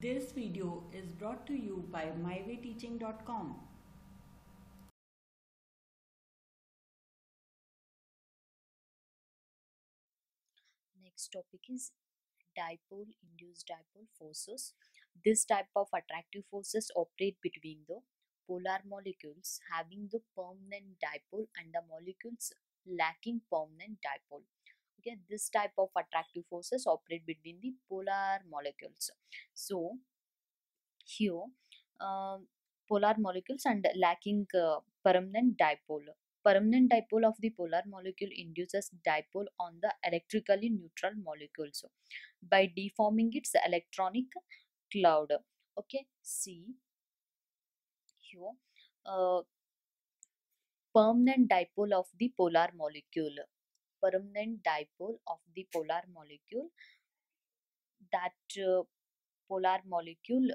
This video is brought to you by mywayteaching.com. Next topic is dipole induced dipole forces. This type of attractive forces operate between the polar molecules having the permanent dipole and the molecules lacking permanent dipole. This type of attractive forces operate between the polar molecules. So, here um, polar molecules and lacking uh, permanent dipole. Permanent dipole of the polar molecule induces dipole on the electrically neutral molecules by deforming its electronic cloud. Okay see here uh, permanent dipole of the polar molecule permanent dipole of the polar molecule. That uh, polar molecule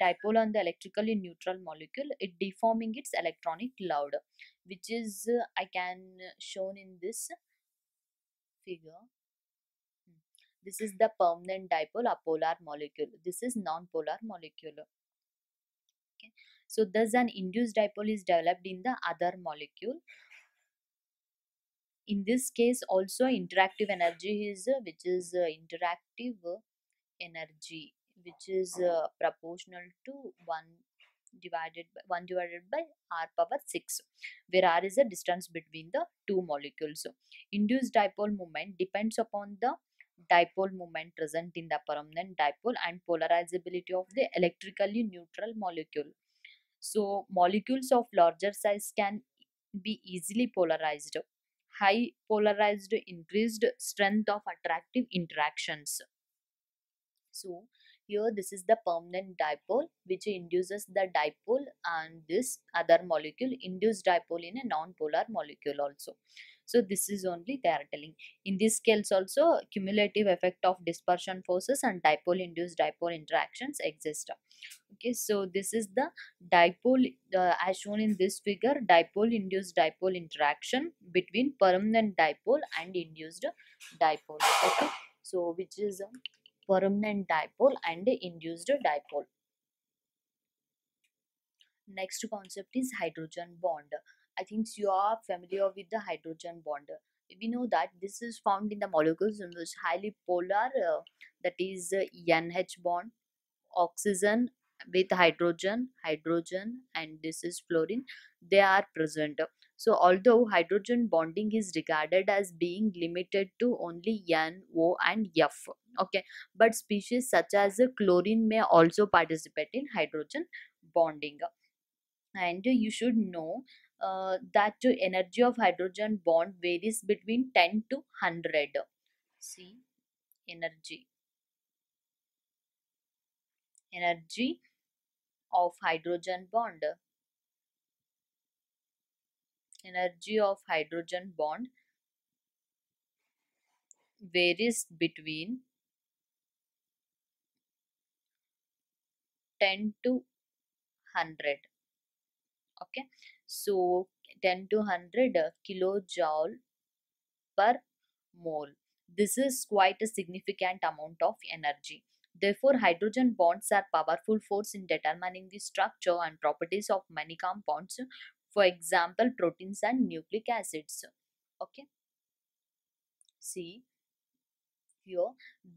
dipole on the electrically neutral molecule it deforming its electronic cloud which is uh, i can shown in this figure. Hmm. this is the permanent dipole a polar molecule. This is non-polar molecule. Okay. So thus an induced dipole is developed in the other molecule in this case also interactive energy is uh, which is uh, interactive uh, energy which is uh, proportional to 1 divided by 1 divided by r power 6 where r is the distance between the two molecules. So induced dipole moment depends upon the dipole moment present in the permanent dipole and polarizability of the electrically neutral molecule. So molecules of larger size can be easily polarized high polarized increased strength of attractive interactions. So here this is the permanent dipole which induces the dipole and this other molecule induced dipole in a non-polar molecule also so this is only they are telling. In this case also cumulative effect of dispersion forces and dipole induced dipole interactions exist. Okay so this is the dipole uh, as shown in this figure dipole induced dipole interaction between permanent dipole and induced dipole. Okay so which is permanent dipole and induced dipole. Next concept is hydrogen bond i think you are familiar with the hydrogen bond. We know that this is found in the molecules in which highly polar uh, that is uh, nh bond oxygen with hydrogen hydrogen and this is fluorine. They are present. So although hydrogen bonding is regarded as being limited to only n o and f okay but species such as chlorine may also participate in hydrogen bonding. And you should know uh, that the energy of hydrogen bond varies between 10 to 100 see? Energy. Energy of hydrogen bond. Energy of hydrogen bond varies between 10 to 100 okay so 10 to 100 uh, kilojoule per mole. This is quite a significant amount of energy. Therefore hydrogen bonds are powerful force in determining the structure and properties of many compounds for example proteins and nucleic acids. Okay? See? Here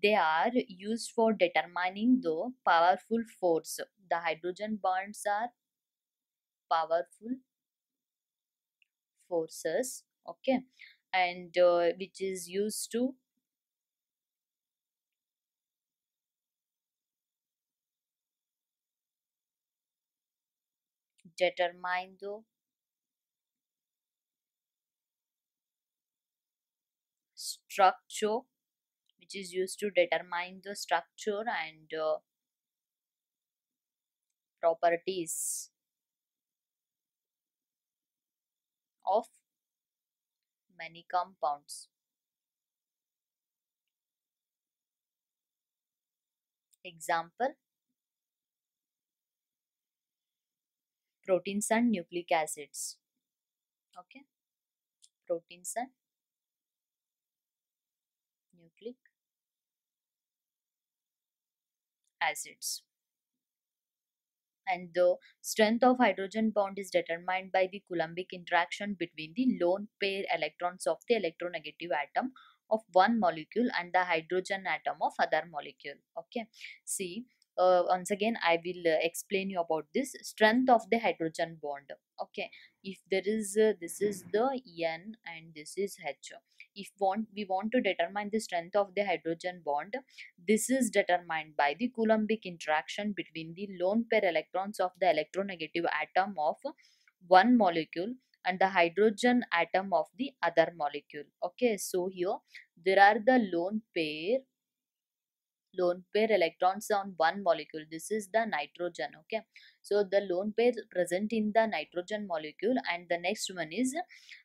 they are used for determining the powerful force. The hydrogen bonds are powerful forces okay and uh, which is used to determine the structure which is used to determine the structure and uh, properties of many compounds. Example proteins and nucleic acids. Okay. Proteins and nucleic acids and the strength of hydrogen bond is determined by the coulombic interaction between the lone pair electrons of the electronegative atom of one molecule and the hydrogen atom of other molecule okay? See uh, once again i will uh, explain you about this strength of the hydrogen bond. Okay if there is uh, this is the n and this is h. If want we want to determine the strength of the hydrogen bond this is determined by the coulombic interaction between the lone pair electrons of the electronegative atom of one molecule and the hydrogen atom of the other molecule. Okay so here there are the lone pair lone pair electrons on one molecule. This is the nitrogen okay? So the lone pair present in the nitrogen molecule and the next one is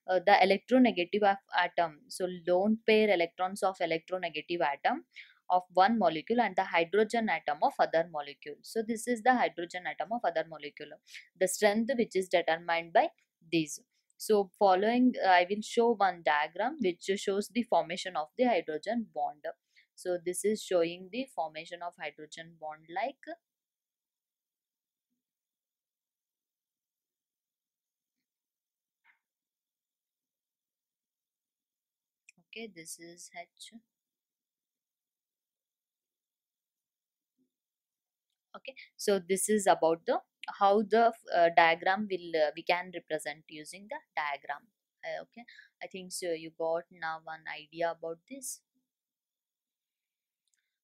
uh, the electronegative atom. So lone pair electrons of electronegative atom of one molecule and the hydrogen atom of other molecule. So this is the hydrogen atom of other molecule. The strength which is determined by these. So following uh, i will show one diagram which shows the formation of the hydrogen bond so this is showing the formation of hydrogen bond like okay this is h. Okay so this is about the how the uh, diagram will uh, we can represent using the diagram. Uh, okay i think so you got now one idea about this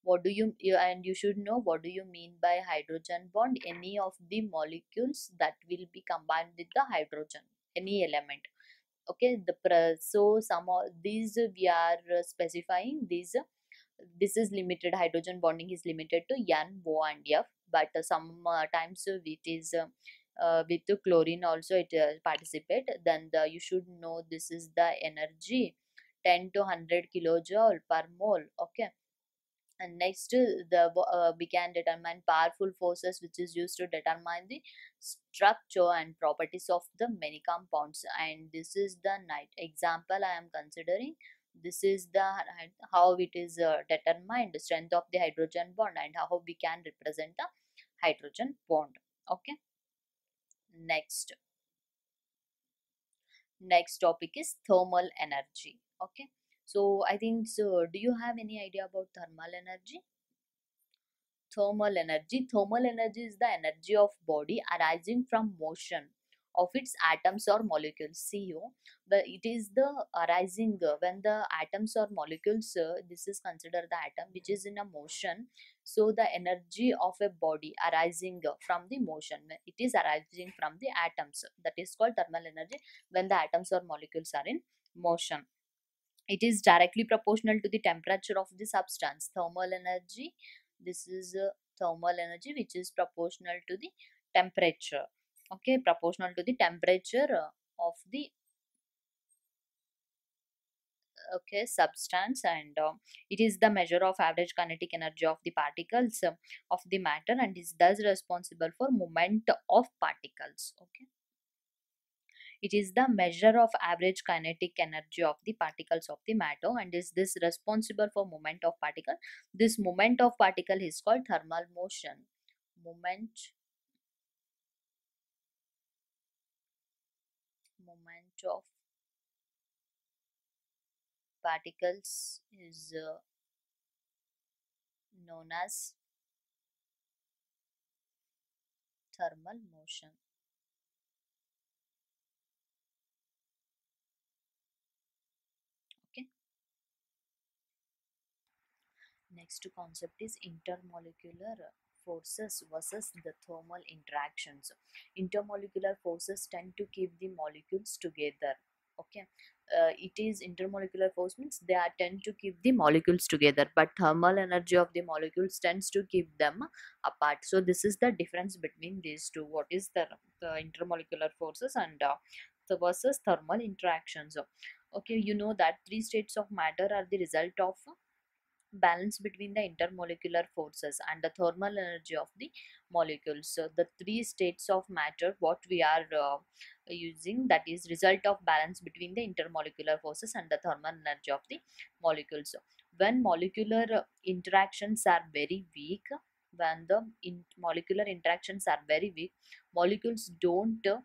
what do you, and you should know what do you mean by hydrogen bond. Any of the molecules that will be combined with the hydrogen any element. Okay the so some of these we are uh, specifying these this is limited hydrogen bonding is limited to n o and f but uh, some uh, times it is uh, uh, with chlorine also it uh, participate. Then the, you should know this is the energy 10 to 100 kilojoule per mole. Okay and next the uh, we can determine powerful forces which is used to determine the structure and properties of the many compounds. And this is the night example i am considering. This is the how it is uh, determined the strength of the hydrogen bond and how we can represent the hydrogen bond. Okay? Next. Next topic is thermal energy. Okay so i think so do you have any idea about thermal energy? Thermal energy. Thermal energy is the energy of body arising from motion of its atoms or molecules. See you but it is the arising uh, when the atoms or molecules this is considered the atom which is in a motion. So the energy of a body arising uh, from the motion it is arising from the atoms that is called thermal energy when the atoms or molecules are in motion it is directly proportional to the temperature of the substance. Thermal energy this is uh, thermal energy which is proportional to the temperature. Okay proportional to the temperature uh, of the okay substance and uh, it is the measure of average kinetic energy of the particles uh, of the matter and is thus responsible for movement of particles. Okay it is the measure of average kinetic energy of the particles of the matter and is this responsible for moment of particle? This moment of particle is called thermal motion. Moment. Movement of particles is uh, known as thermal motion okay next to concept is intermolecular forces versus the thermal interactions. Intermolecular forces tend to keep the molecules together okay? Uh, it is intermolecular force means they are tend to keep the molecules together but thermal energy of the molecules tends to keep them apart. So this is the difference between these two. What is the, the intermolecular forces and uh, the versus thermal interactions? Okay you know that three states of matter are the result of balance between the intermolecular forces and the thermal energy of the molecules. So the three states of matter what we are uh, using that is result of balance between the intermolecular forces and the thermal energy of the molecules. So when molecular interactions are very weak when the in- molecular interactions are very weak molecules don't uh,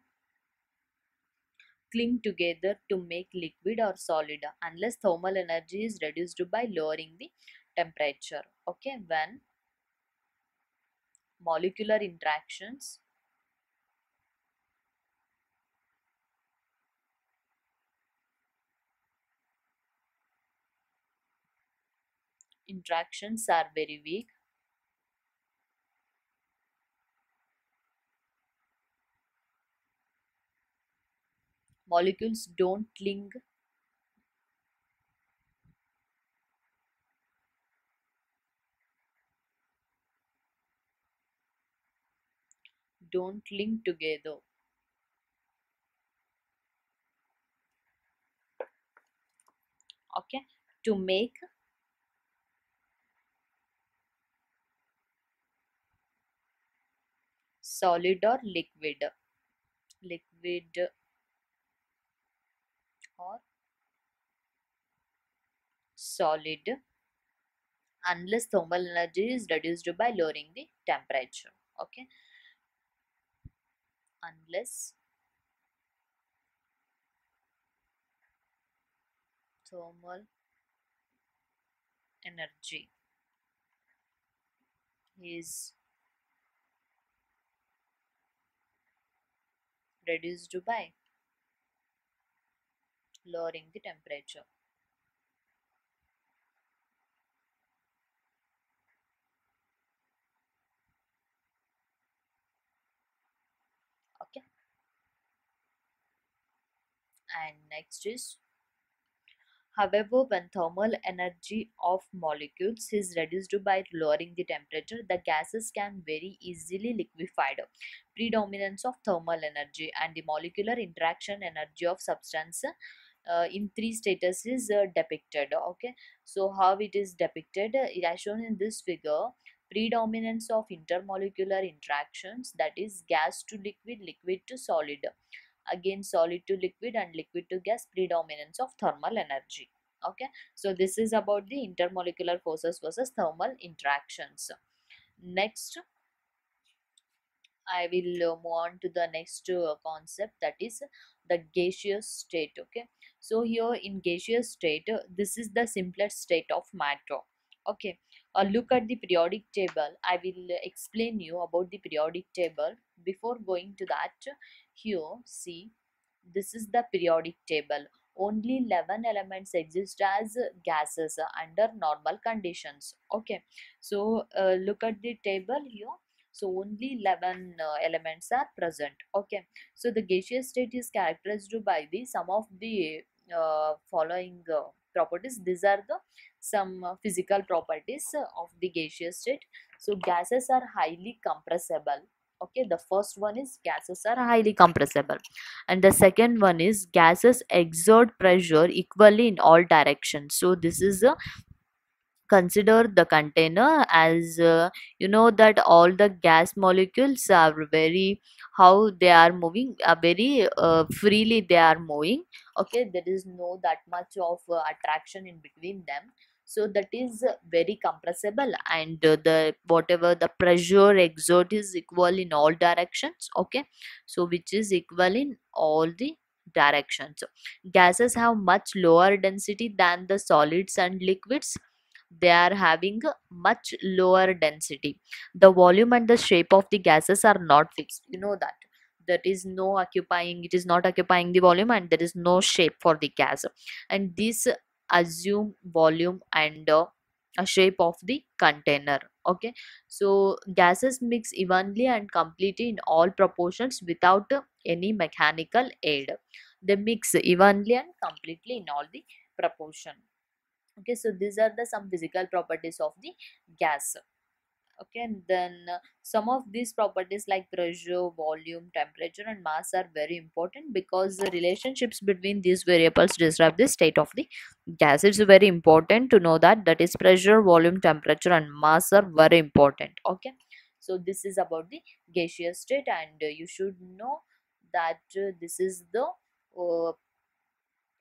cling together to make liquid or solid unless thermal energy is reduced by lowering the temperature. Okay when molecular interactions interactions are very weak molecules don't cling. Don't link together. Okay. To make solid or liquid. Liquid or solid unless thermal energy is reduced by lowering the temperature okay unless thermal energy is reduced by lowering the temperature okay and next is However, when thermal energy of molecules is reduced by lowering the temperature, the gases can very easily liquefied. Predominance of thermal energy and the molecular interaction energy of substance in three statuses uh, depicted. Okay, so how it is depicted? It as shown in this figure. Predominance of intermolecular interactions that is gas to liquid, liquid to solid again solid to liquid and liquid to gas predominance of thermal energy okay so this is about the intermolecular forces versus thermal interactions next i will uh, move on to the next uh, concept that is the gaseous state okay? So here in gaseous state this is the simplest state of matter okay? Uh, look at the periodic table. I will explain you about the periodic table. Before going to that here see this is the periodic table. Only 11 elements exist as gases under normal conditions okay? So uh, look at the table here so only 11 uh, elements are present. Okay. So the gaseous state is characterized by the some of the uh, following uh, properties. These are the some uh, physical properties uh, of the gaseous state. So gases are highly compressible. Okay. The first one is gases are highly compressible. And the second one is gases exert pressure equally in all directions. So this is a consider the container as uh, you know that all the gas molecules are very how they are moving uh, very uh, freely they are moving. Okay there is no that much of uh, attraction in between them. So that is very compressible and the whatever the pressure exert is equal in all directions. Okay so which is equal in all the directions. Gases have much lower density than the solids and liquids they are having much lower density. The volume and the shape of the gases are not fixed. You know that. There is no occupying it is not occupying the volume and there is no shape for the gas. And this assume volume and uh, a shape of the container. Okay? So gases mix evenly and completely in all proportions without any mechanical aid. They mix evenly and completely in all the proportion okay so these are the some physical properties of the gas. Okay and then uh, some of these properties like pressure volume temperature and mass are very important because the relationships between these variables describe the state of the gas. It's very important to know that that is pressure volume temperature and mass are very important. Okay so this is about the gaseous state and uh, you should know that uh, this is the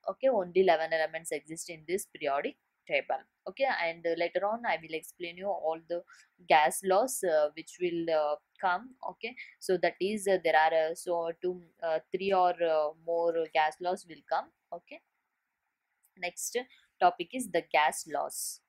okay only 11 elements exist in this periodic table okay and later on i will explain you all the gas laws uh, which will uh, come okay? So that is uh, there are so two three or more gas laws will come okay? Next topic is the gas laws